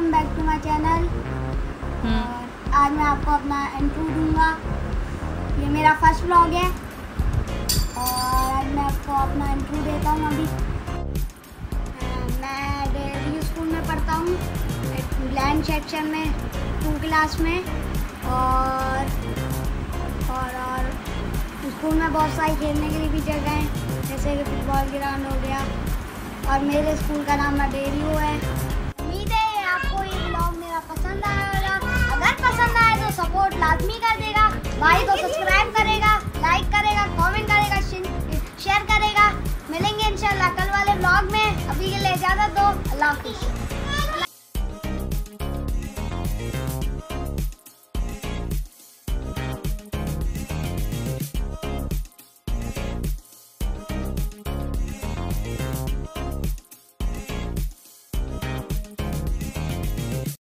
Channel हम्म। और आज मैं आपको अपना इंट्रो दूँगा। ये मेरा फ़र्स्ट व्लॉग है। और आज मैं आपको अपना इंट्रो देता हूँ अभी। मैं डेली स्कूल में पढ़ता हूँ। लैंड सेक्शन में टू क्लास में। और और और स्कूल में बहुत सारी खेलने के लिए भी जगह हैं। जैसे कि फुटबॉल ग्राउंड हो गया। और मेरे स्कूल का नाम मडेरियो है। कर देगा, भाई को सब्सक्राइब करेगा लाइक करेगा कमेंट करेगा शेयर करेगा। मिलेंगे इंशाल्लाह कल वाले ब्लॉग में। अभी के लिए इजाज़त दो, अल्लाह हाफिज़।